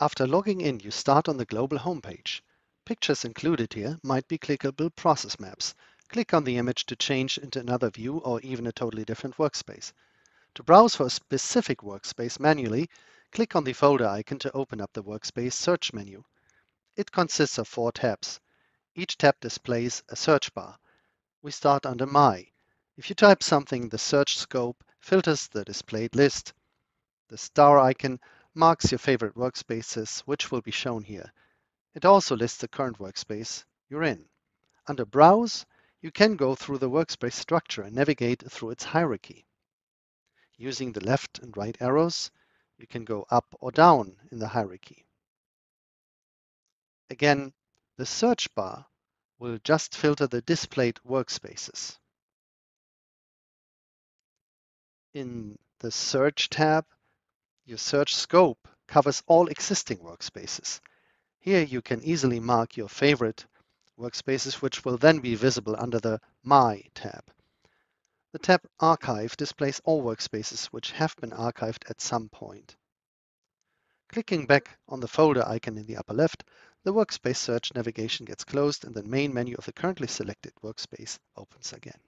After logging in, you start on the global homepage. Pictures included here might be clickable process maps. Click on the image to change into another view or even a totally different workspace. To browse for a specific workspace manually, click on the folder icon to open up the workspace search menu. It consists of four tabs. Each tab displays a search bar. We start under My. If you type something, the search scope filters the displayed list. The star icon marks your favorite workspaces, which will be shown here. It also lists the current workspace you're in. Under Browse, you can go through the workspace structure and navigate through its hierarchy. Using the left and right arrows, you can go up or down in the hierarchy. Again, the search bar will just filter the displayed workspaces. In the Search tab, your search scope covers all existing workspaces. Here you can easily mark your favorite workspaces, which will then be visible under the My tab. The tab Archive displays all workspaces which have been archived at some point. Clicking back on the folder icon in the upper left, the workspace search navigation gets closed and the main menu of the currently selected workspace opens again.